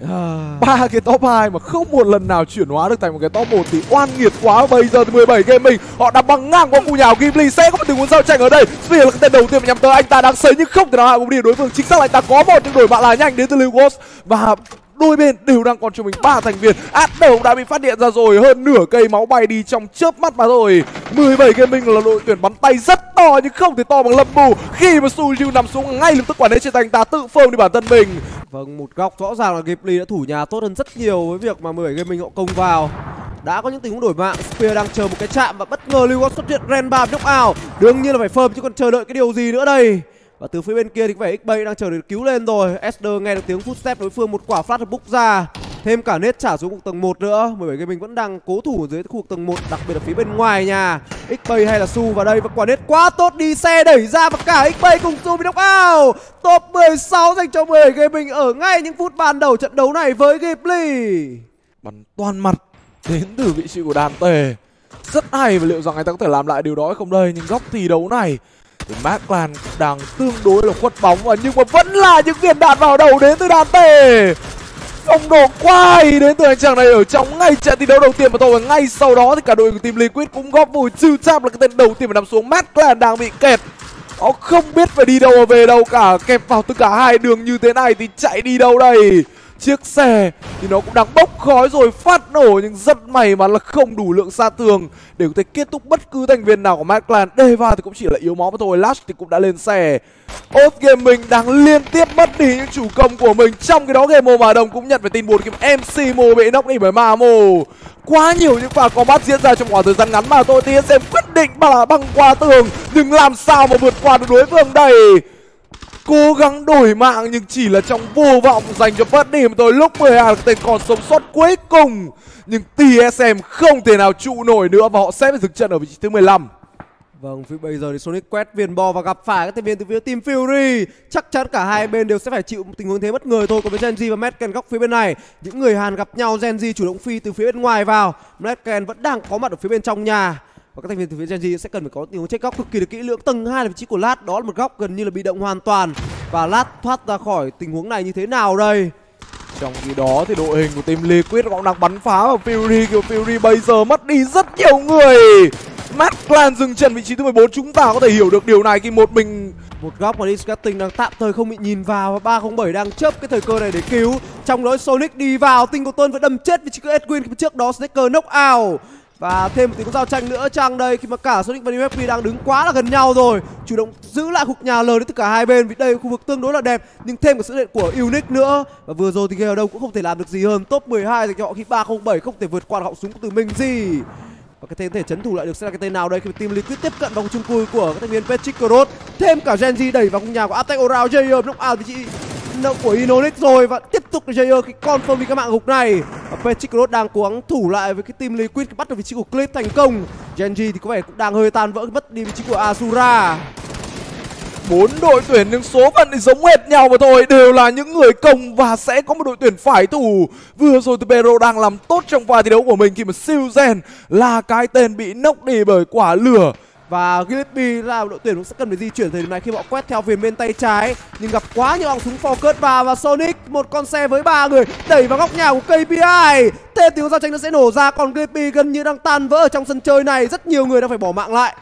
À. ba cái top 2 mà không một lần nào chuyển hóa được thành một cái top 1 thì oan nghiệt quá. Bây giờ thì 17 game mình, họ đã băng ngang qua khu nhà của Ghibli. Sẽ có một tình huống giao tranh ở đây. Vì là cái tên đầu tiên mà nhắm tới, anh ta đang sấy nhưng không thể nào hạ gục đi. Đối phương chính xác là anh ta có một những đổi bạn là nhanh đến từ Lewis và đôi bên đều đang còn cho mình ba thành viên. Át đầu đã bị phát hiện ra rồi. Hơn nửa cây máu bay đi trong chớp mắt mà thôi. 17 mình là đội tuyển bắn tay rất to nhưng không thể to bằng lâm bù. Khi mà suju nằm xuống, ngay lập tức quả đấy trên tay anh ta tự phơm đi bản thân mình vâng một góc rõ ràng là ghibli đã thủ nhà tốt hơn rất nhiều với việc mà 17 gaming họ công vào. Đã có những tình huống đổi mạng, Spear đang chờ một cái chạm và bất ngờ Lưu xuất hiện ren bam knock ảo. đương nhiên là phải phơm chứ còn chờ đợi cái điều gì nữa đây? Và từ phía bên kia thì có vẻ x đang chờ để cứu lên rồi. Esther nghe được tiếng footstep đối phương, một quả flash book ra. Thêm cả nết trả xuống khu tầng 1 nữa. 17 gaming vẫn đang cố thủ dưới khu vực tầng 1 đặc biệt là phía bên ngoài nhà x hay là su vào đây và quả nết quá tốt. Đi xe đẩy ra và cả x cùng su bị knock out top 16 dành cho 10 gaming ở ngay những phút ban đầu trận đấu này với Ghibli. Bắn toàn mặt đến từ vị trí của đàn tề rất hay và liệu rằng anh ta có thể làm lại điều đó hay không đây? Nhưng góc thi đấu này thì Maclan đang tương đối là khuất bóng và nhưng mà vẫn là những viên đạn vào đầu đến từ đàn tề phong độ quay đến từ anh chàng này ở trong ngay trận thi đấu đầu tiên mà thôi. Và ngay sau đó thì cả đội của team liquid cũng góp vui trừ chap là cái tên đầu tiên mà nằm xuống. Markland đang bị kẹt Nó không biết phải đi đâu và về đâu cả. Kẹp vào tất cả hai đường như thế này thì chạy đi đâu đây? Chiếc xe thì nó cũng đang bốc khói rồi, phát nổ nhưng rất may mà là không đủ lượng xa tường. Để có thể kết thúc bất cứ thành viên nào của McLaren Deva thì cũng chỉ là yếu máu mà thôi. Lash thì cũng đã lên xe. Oath Gaming đang liên tiếp mất đi những chủ công của mình. Trong cái đó game mô mà đồng cũng nhận phải tin buồn khi MC Mô bị nóc đi bởi Mamo quá nhiều những pha combat diễn ra trong khoảng thời gian ngắn mà tôi TSM quyết định là băng qua tường. Nhưng làm sao mà vượt qua được đối phương đây? Cố gắng đổi mạng nhưng chỉ là trong vô vọng dành cho phát điểm thôi. Lúc 10 là tên còn sống sót cuối cùng nhưng TSM không thể nào trụ nổi nữa và họ sẽ phải dừng trận ở vị trí thứ 15 Vâng, phía bây giờ thì Sonic quét viền bò và gặp phải các thành viên từ phía Team Fury. Chắc chắn cả hai bên đều sẽ phải chịu tình huống thế bất ngờ thôi. Còn với Genji và Madken góc phía bên này Những người Hàn gặp nhau, Genji chủ động phi từ phía bên ngoài vào. Madken vẫn đang có mặt ở phía bên trong nhà và các thành viên từ phía Genji sẽ cần phải có tình huống check góc cực kỳ là kỹ lưỡng. Tầng hai là vị trí của Lát đó là một góc gần như là bị động hoàn toàn. Và Lát thoát ra khỏi tình huống này như thế nào đây? Trong khi đó thì đội hình của team Liquid cũng đang bắn phá vào Fury. Kiểu Fury bây giờ mất đi rất nhiều người. Matt Clan dừng chân vị trí thứ 14 chúng ta có thể hiểu được điều này khi một mình một góc mà Disgusting đang tạm thời không bị nhìn vào và 307 đang chớp cái thời cơ này để cứu. Trong đó Sonic đi vào, tinh của tuân vẫn đâm chết vị trí của Edwin. Trước đó Snaker knock out và thêm một tiếng giao tranh nữa. Trang đây, khi mà cả Sonic và UFP đang đứng quá là gần nhau rồi, Chủ động giữ lại khu nhà lớn đến từ cả hai bên vì đây là khu vực tương đối là đẹp, Nhưng thêm một sự hiện của Unique nữa. Và vừa rồi thì ở đâu cũng không thể làm được gì hơn. Top 12 dành cho họ khi 307 không thể vượt qua họng súng của từ mình gì. Và cái tên có thể chấn thủ lại được sẽ là cái tên nào đây khi mà team liquid tiếp cận vào chung cùi của các thành viên Patrick Cross thêm cả Genji đẩy vào khung nhà của Attack Around Jayer lúc out vị trí của Inonix rồi và tiếp tục Jayer khi confirm đi các mạng gục này và Patrick Cross đang cố gắng thủ lại với cái team liquid bắt được vị trí của Clip thành công. Genji thì có vẻ cũng đang hơi tan vỡ, mất đi vị trí của Azura bốn đội tuyển, nhưng số phận thì giống hệt nhau mà thôi. Đều là những người công và sẽ có một đội tuyển phải thủ. Vừa rồi thì Bero đang làm tốt trong pha thi đấu của mình khi mà siêu gen là cái tên bị nốc đi bởi quả lửa và Gillespie là đội tuyển cũng sẽ cần phải di chuyển thời điểm này khi họ quét theo viền bên tay trái. Nhưng gặp quá nhiều họng súng focus và và Sonic, một con xe với ba người đẩy vào góc nhà của KPI Thế tiếng giao tranh nó sẽ nổ ra, còn Gillespie gần như đang tan vỡ ở trong sân chơi này. Rất nhiều người đang phải bỏ mạng lại.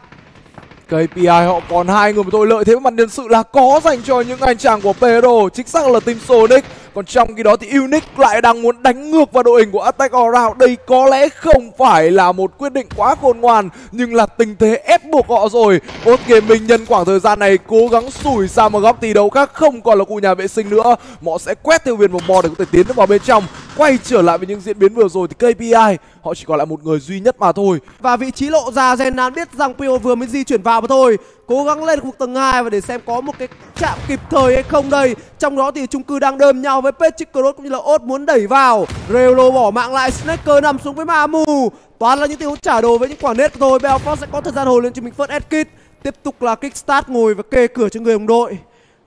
KPI họ còn hai người mà tôi lợi thế mặt nhân sự là có dành cho những anh chàng của Pedro, chính xác là team Sonic. Còn trong khi đó thì Unique lại đang muốn đánh ngược vào đội hình của Attack All Round. Đây có lẽ không phải là một quyết định quá khôn ngoan, nhưng là tình thế ép buộc họ rồi. Bot Gaming nhân khoảng thời gian này cố gắng sủi sang một góc thi đấu khác không còn là khu nhà vệ sinh nữa. Họ sẽ quét theo viên một bò để có thể tiến vào bên trong quay trở lại với những diễn biến vừa rồi thì KPI họ chỉ còn lại một người duy nhất mà thôi. Và vị trí lộ ra Zenan biết rằng Pio vừa mới di chuyển vào mà thôi. Cố gắng lên khu tầng 2 và để xem có một cái chạm kịp thời hay không đây. Trong đó thì chung cư đang đơm nhau với Patrick cũng như là Ốt muốn đẩy vào. Relo bỏ mạng lại, Snaker nằm xuống với Mamu. Toàn là những tình huống trả đồ với những quả nét thôi. Belfast sẽ có thời gian hồi lên cho mình first aid kit. Tiếp tục là kickstart ngồi và kê cửa cho người đồng đội.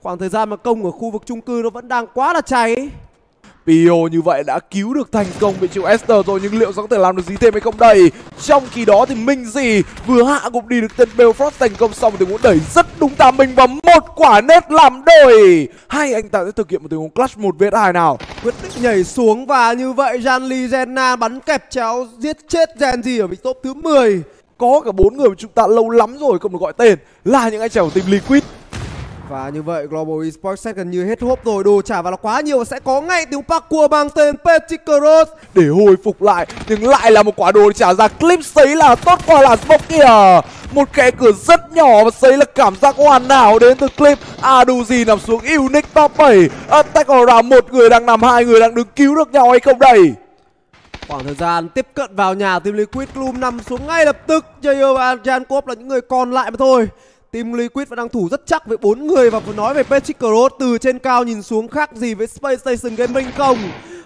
Khoảng thời gian mà công ở khu vực chung cư nó vẫn đang quá là cháy. Pio như vậy đã cứu được thành công vị trí Esther rồi nhưng liệu sẽ có thể làm được gì thêm hay không đây? Trong khi đó thì Minh gì vừa hạ gục đi được tên Belfrost thành công xong một tình huống đẩy rất đúng tà mình và một quả nét làm đổi. Hai anh ta sẽ thực hiện một tình huống clutch một vs hai nào. quyết định nhảy xuống và như vậy Janly Jenna bắn kẹp chéo giết chết Genji ở vị top thứ 10 Có cả bốn người mà chúng ta lâu lắm rồi không được gọi tên là những anh chàng của team Liquid. Và như vậy, Global Esports set gần như hết hốp rồi. Đồ trả vào là quá nhiều và sẽ có ngay tiếng parkour mang tên Patrick để hồi phục lại, nhưng lại là một quả đồ trả ra clip sấy là tốt qua là smoke kìa một kẽ cửa rất nhỏ và sấy là cảm giác hoàn hảo đến từ clip. Aduzi nằm xuống Unique top 7 attack around một, người đang nằm hai, người đang đứng cứu được nhau hay không đây? Khoảng thời gian tiếp cận vào nhà team Liquid Gloom nằm xuống ngay lập tức. Jayo và Jankov là những người còn lại mà thôi. Team Liquid vẫn đang thủ rất chắc với bốn người và vừa nói về Patrick Cross từ trên cao nhìn xuống khác gì với Space Station Gaming không?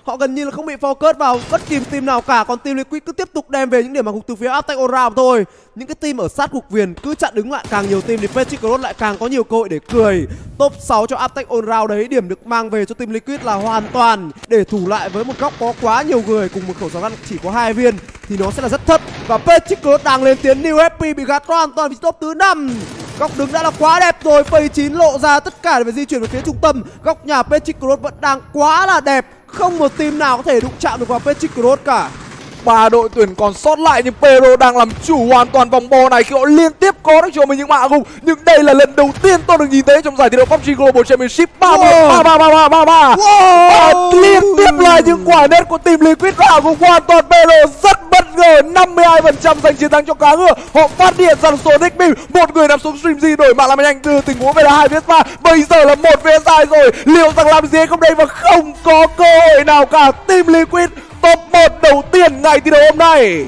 Họ gần như là không bị focus vào bất kỳ team nào cả. Còn team Liquid cứ tiếp tục đem về những điểm bằng từ phía Attack All Round thôi. Những cái team ở sát cục viền cứ chặn đứng lại càng nhiều team thì Patrick Cross lại càng có nhiều cơ hội để cười. Top 6 cho Attack All Round đấy, điểm được mang về cho team Liquid là hoàn toàn Để thủ lại với một góc có quá nhiều người cùng một khẩu súng gắn chỉ có hai viên Thì nó sẽ là rất thấp. Và Patrick Cross đang lên tiến New FP bị gạt hoàn toàn vị top thứ năm. Góc đứng đã là quá đẹp rồi, Phase 9 lộ ra tất cả để phải di chuyển về phía trung tâm. Góc nhà Patrick Cross vẫn đang quá là đẹp. Không một team nào có thể đụng chạm được vào Patrick Cross cả ba đội tuyển còn sót lại nhưng Pero đang làm chủ hoàn toàn vòng bo này khi họ liên tiếp có được cho mình những mạ gục. Nhưng đây là lần đầu tiên tôi được nhìn thấy trong giải thi đấu PUBG Global Championship. Ba ba ba ba ba ba ba. Và liên tiếp là những quả net của team Liquid hạ gục hoàn toàn Pero rất bất ngờ. 52% giành chiến thắng cho cá ngựa. Họ phát điện ra số nick beam một người nằm xuống stream gì đổi mạng làm nhanh từ tình huống về là hai vs ba bây giờ là một vs hai rồi. Liệu rằng làm gì không đây? Và không có cơ hội nào cả. Team Liquid top 1 đầu tiên ngày thi đấu hôm nay.